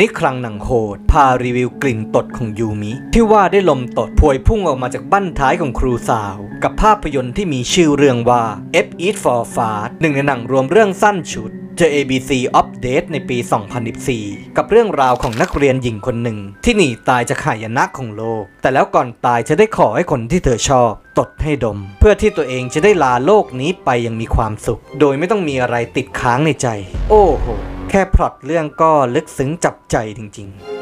นี่ครังหนังโหด พารีวิวกลิ่นตดของยูมิ ที่ว่าได้ลมตดพวยพุ่งออกมาจากบั้นท้ายของครูสาว กับภาพยนตร์ที่มีชื่อเรื่องว่า F Eat for Fast หนึ่งในหนังรวมเรื่องสั้นชุด จอ ABC อัปเดตในปี 2014 กับเรื่องราวของนักเรียนหญิงคนหนึ่ง ที่หนีตายจากหายนะของโลก แต่แล้วก่อนตายจะได้ขอให้คนที่เธอชอบ ตดให้ดม เพื่อที่ตัวเองจะได้ลาโลกนี้ไปอยังมีความสุข โดยไม่ต้องมีอะไรติดค้างในใจ โอ้โห แค่พล็อตเรื่องก็ลึกซึ้งจับใจจริง ๆ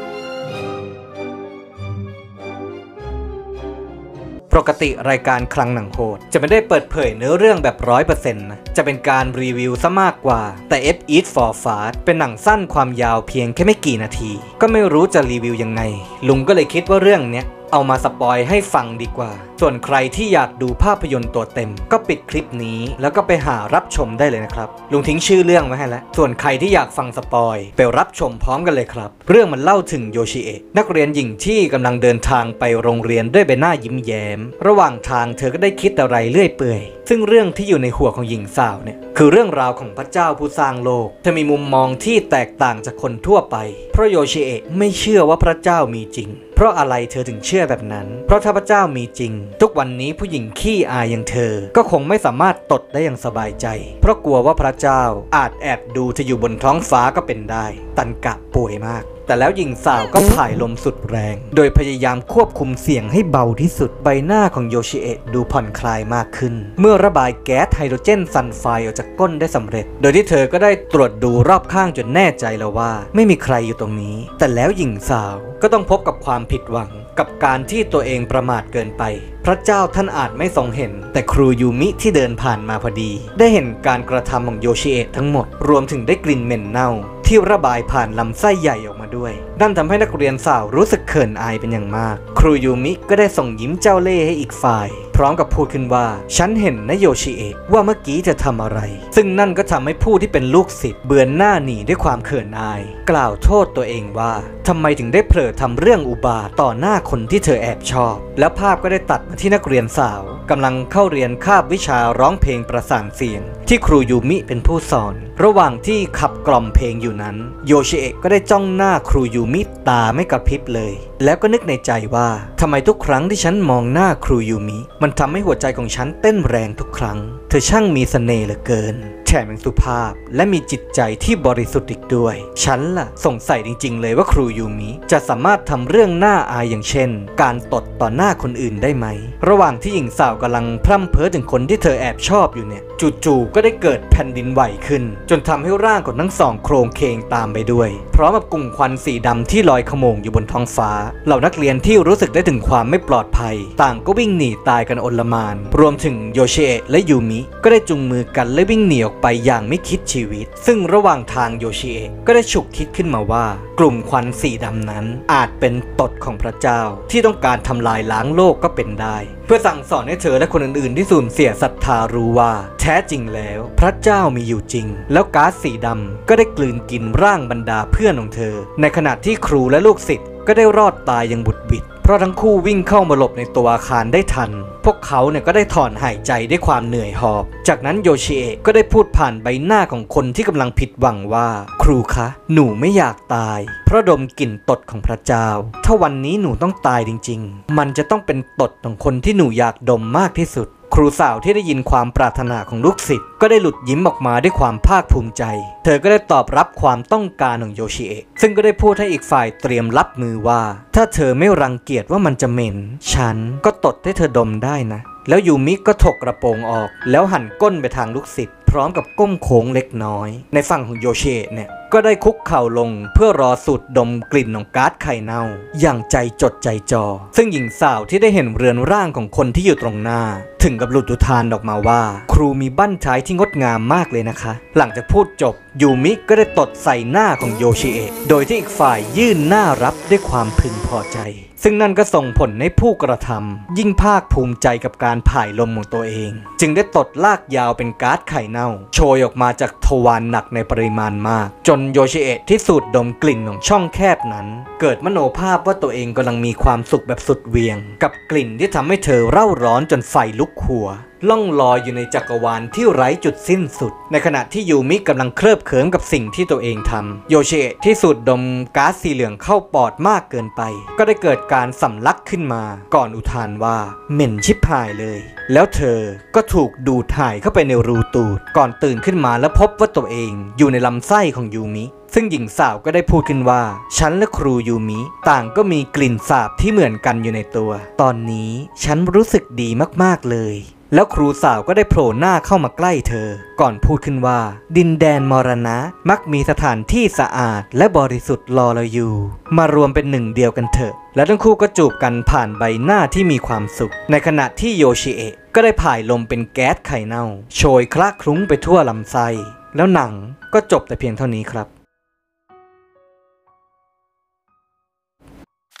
ปกติรายการคลังหนังโหด จะไม่ได้เปิดเผยเนื้อเรื่องแบบร้อยเปอร์เซ็นต์นะ จะเป็นการรีวิวซะมากกว่า แต่ F is for Fart เป็นหนังสั้นความยาวเพียงแค่ไม่กี่นาที ก็ไม่รู้จะรีวิวยังไง ลุงก็เลยคิดว่าเรื่องเนี้ยเอามาสปอยให้ฟังดีกว่า ส่วนใครที่อยากดูภาพยนตร์ตัวเต็ม ก็ปิดคลิปนี้แล้วก็ไปหารับชมได้เลยนะครับ ลุงทิ้งชื่อเรื่องไว้ให้แล้ว ส่วนใครที่อยากฟังสปอยไปรับชมพร้อมกันเลยครับ เรื่องมันเล่าถึงโยชิเอะนักเรียนหญิงที่กำลังเดินทางไปโรงเรียนด้วยใบหน้ายิ้มแย้ม ระหว่างทางเธอก็ได้คิดอะไรเรื่อยเปื่อย ซึ่งเรื่องที่อยู่ในหัวของหญิงสาวเนี่ยคือเรื่องราวของพระเจ้าผู้สร้างโลก เธอมีมุมมองที่แตกต่างจากคนทั่วไป เพราะโยชิเอะไม่เชื่อว่าพระเจ้ามีจริง เพราะอะไรเธอถึงเชื่อแบบนั้น เพราะถ้าพระเจ้ามีจริงทุกวันนี้ผู้หญิงขี้อายอย่างเธอ ก็คงไม่สามารถตดได้อย่างสบายใจ เพราะกลัวว่าพระเจ้าอาจแอบดูเธออยู่บนท้องฟ้าก็เป็นได้ ตันกะป่วยมาก แต่แล้วหญิงสาวก็ผ่ายลมสุดแรง โดยพยายามควบคุมเสียงให้เบาที่สุดใบหน้าของโยชิเอะดูผ่อนคลายมากขึ้น เมื่อระบายแก๊สไฮโดรเจนซัลไฟด์ออกจากก้นได้สำเร็จ โดยที่เธอก็ได้ตรวจดูรอบข้างจนแน่ใจแล้วว่า ไม่มีใครอยู่ตรงนี้ แต่แล้วหญิงสาวก็ต้องพบกับความผิดหวัง กับการที่ตัวเองประมาทเกินไป พระเจ้าท่านอาจไม่ทรงเห็น แต่ครูยูมิที่เดินผ่านมาพอดี ได้เห็นการกระทำของโยชิเอะทั้งหมด รวมถึงได้กลิ่นเหม็นเน่า ที่ระบายผ่านลำไส้ใหญ่ออกมาด้วยนั่นทำให้นักเรียนสาวรู้สึกเขินอายเป็นอย่างมาก ครูยูมิก็ได้ส่งยิ้มเจ้าเล่ห์ให้อีกฝ่าย พร้อมกับพูดขึ้นว่า ฉันเห็นนโยชิเอะว่าเมื่อกี้จะทำอะไร ซึ่งนั่นก็ทำให้ผู้ที่เป็นลูกศิษย์เบือนหน้าหนีด้วยความเขินอาย กล่าวโทษตัวเองว่าทำไมถึงได้เผลอทำเรื่องอุบาทต่อหน้าคนที่เธอแอบชอบ แล้วภาพก็ได้ตัดมาที่นักเรียนสาวกำลังเข้าเรียนคาบวิชาร้องเพลงประสานเสียง ที่ครูยูมิเป็นผู้สอน ระหว่างที่ขับกล่อมเพลงอยู่นั้น โยชิเอะก็ได้จ้องหน้าครูยูมิตาไม่กระพริบเลย แล้วก็นึกในใจว่าทำไมทุกครั้งที่ฉันมองหน้าครูยูมิมันันทำให้หัวใจของฉันเต้นแรงทุกครั้ง เธอช่างมีเสน่ห์เหลือเกิน แถมยังสุภาพ และมีจิตใจที่บริสุทธิ์อีกด้วย ฉันล่ะ สงสัยจริง ๆ เลยว่าครูยูมิจะสามารถทำเรื่องน่าอายอย่างเช่น การตดต่อหน้าคนอื่นได้ไหม ระหว่างที่หญิงสาวกำลังพร่ำเพ้อถึงคนที่เธอแอบชอบอยู่เนี่ย จู่ๆก็ได้เกิดแผ่นดินไหวขึ้น จนทำให้ร่างของทั้งสองโครงเคงตามไปด้วย พร้อมกับกลุ่มควันสีดำที่ลอยขโมงอยู่บนท้องฟ้า เหล่านักเรียนที่รู้สึกได้ถึงความไม่ปลอดภัย ต่างก็วิ่งหนีตายกันอลมาน รวมถึงโยชิเอะและยูมิก็ได้จุงมือกันและวิ่งหนีออกไปอย่างไม่คิดชีวิต ซึ่งระหว่างทางโยชิเอะก็ได้ฉุกคิดขึ้นมาว่า กลุ่มควันสีดำนั้น อาจเป็นตดของพระเจ้า ที่ต้องการทำลายล้างโลกก็เป็นได้ เพื่อสั่งสอนให้เธอและคนอื่นๆ ที่สูญเสียศรัทธารู้ว่า แท้จริงแล้ว พระเจ้ามีอยู่จริง แล้วก๊าซสีดำก็ได้กลืนกินร่างบรรดาเพื่อนของเธอ ในขณะที่ครูและลูกศิษย์ก็ได้รอดตายอย่างบุดบิด เพราะทั้งคู่วิ่งเข้ามาหลบในตัวอาคารได้ทัน พวกเขาเนี่ยก็ได้ถอนหายใจด้วยความเหนื่อยหอบ จากนั้นโยชิเอะก็ได้พูดผ่านใบหน้าของคนที่กำลังผิดหวังว่า ครูคะ หนูไม่อยากตาย เพราะดมกลิ่นตดของพระเจ้า ถ้าวันนี้หนูต้องตายจริง ๆ มันจะต้องเป็นตดของคนที่หนูอยากดมมากที่สุด ครูสาวที่ได้ยินความปรารถนาของลูกศิษย์ก็ได้หลุดยิ้มออกมาด้วยความภาคภูมิใจ เธอก็ได้ตอบรับความต้องการของโยชิเอะซึ่งก็ได้พูดให้อีกฝ่ายเตรียมรับมือว่า ถ้าเธอไม่รังเกียจว่ามันจะเหม็น ฉันก็ตดให้เธอดมได้นะ แล้วยูมิก็ถกกระโปรงออก แล้วหันก้นไปทางลูกศิษย์พร้อมกับก้มโค้งเล็กน้อย ในฝั่งของโยชิเอะเนี่ย ก็ได้คุกเข่าลงเพื่อรอสูดดมกลิ่นของก๊าซไข่เน่า อย่างใจจดใจจอ ซึ่งหญิงสาวที่ได้เห็นเรือนร่างของคนที่อยู่ตรงหน้า ถึงกับหลุดอุทานออกมาว่า ครูมีบั้นท้ายที่งดงามมากเลยนะคะ หลังจากพูดจบ ยูมิก็ได้ตดใส่หน้าของโยชิเอะโดยที่อีกฝ่ายยื่นหน้ารับด้วยความพึงพอใจ ซึ่งนั่นก็ส่งผลให้ผู้กระทำยิ่งภาคภูมิใจกับการผ่ายลมของตัวเอง จึงได้ตดลากยาวเป็นก๊าซไข่เน่า โชยออกมาจากทวารหนักในปริมาณมาก จนโยชิเอะที่สูดดมกลิ่นของช่องแคบนั้น เกิดมโนภาพว่าตัวเองกำลังมีความสุขแบบสุดเวียง กับกลิ่นที่ทำให้เธอเร่าร้อนจนไฟลุกขัว ล่องลอยอยู่ในจักรวาลที่ไร้จุดสิ้นสุด ในขณะที่ยูมิกำลังเคลิบเขิมกับสิ่งที่ตัวเองทำโยเอะที่สูดดมก๊าซสีเหลืองเข้าปอดมากเกินไป ก็ได้เกิดการสำลักขึ้นมาก่อนอุทานว่าเหม็นชิบหายเลย แล้วเธอก็ถูกดูดถ่ายเข้าไปในรูตูด ก่อนตื่นขึ้นมาแล้วพบว่าตัวเองอยู่ในลำไส้ของยูมิซึ่งหญิงสาวก็ได้พูดขึ้นว่า ฉันและครูยูมิต่างก็มีกลิ่นสาบที่เหมือนกันอยู่ในตัว ตอนนี้ฉันรู้สึกดีมากๆเลย แล้วครูสาวก็ได้โผล่หน้าเข้ามาใกล้เธอ ก่อนพูดขึ้นว่า ดินแดนมรณะมักมีสถานที่สะอาดและบริสุทธิ์รอเราอยู่ มารวมเป็นหนึ่งเดียวกันเถอะ และทั้งคู่ก็จูบกันผ่านใบหน้าที่มีความสุข ในขณะที่โยชิเอะก็ได้ผ่ายลมเป็นแก๊สไข่เน่า โชยคละคลุ้งไปทั่วลำไส้ แล้วหนังก็จบแต่เพียงเท่านี้ครับ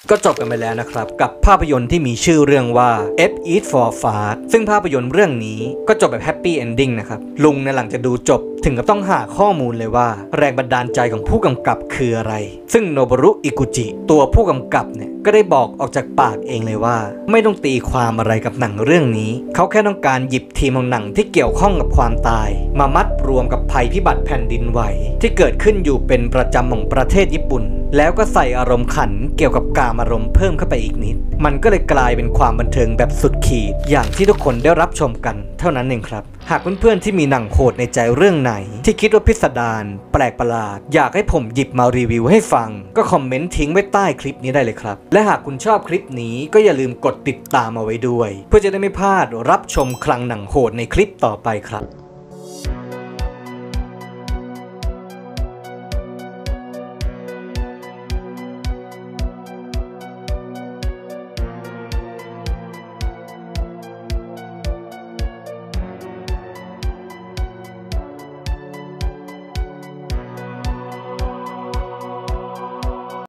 ก็จบกันไปแล้วนะครับกับภาพยนตร์ที่มีชื่อเรื่องว่า F is for Fart ซึ่งภาพยนตร์เรื่องนี้ก็จบแบบ happy ending นะครับ ลุงในหลังจากดูจบถึงกับต้องหาข้อมูลเลยว่า แรงบันดาลใจของผู้กำกับคืออะไร ซึ่งโนโบรุอิกุจิตัวผู้กำกับเนี่ยก็ได้บอกออกจากปากเองเลยว่า ไม่ต้องตีความอะไรกับหนังเรื่องนี้ เขาแค่ต้องการหยิบทีมของหนังที่เกี่ยวข้องกับความตาย มามัดรวมกับภัยพิบัติแผ่นดินไหวที่เกิดขึ้นอยู่เป็นประจำของประเทศญี่ปุ่น แล้วก็ใส่อารมณ์ขันเกี่ยวกับกามอารมณ์เพิ่มเข้าไปอีกนิด มันก็เลยกลายเป็นความบันเทิงแบบสุดขีด อย่างที่ทุกคนได้รับชมกัน เท่านั้นเองครับ หากเพื่อนๆที่มีหนังโหดในใจเรื่องไหน ที่คิดว่าพิสดารแปลกประหลาด อยากให้ผมหยิบมารีวิวให้ฟัง ก็คอมเมนต์ทิ้งไว้ใต้คลิปนี้ได้เลยครับ และหากคุณชอบคลิปนี้ก็อย่าลืมกดติดตามเอาไว้ด้วย เพื่อจะได้ไม่พลาดรับชมคลังหนังโหดในคลิปต่อไปครับ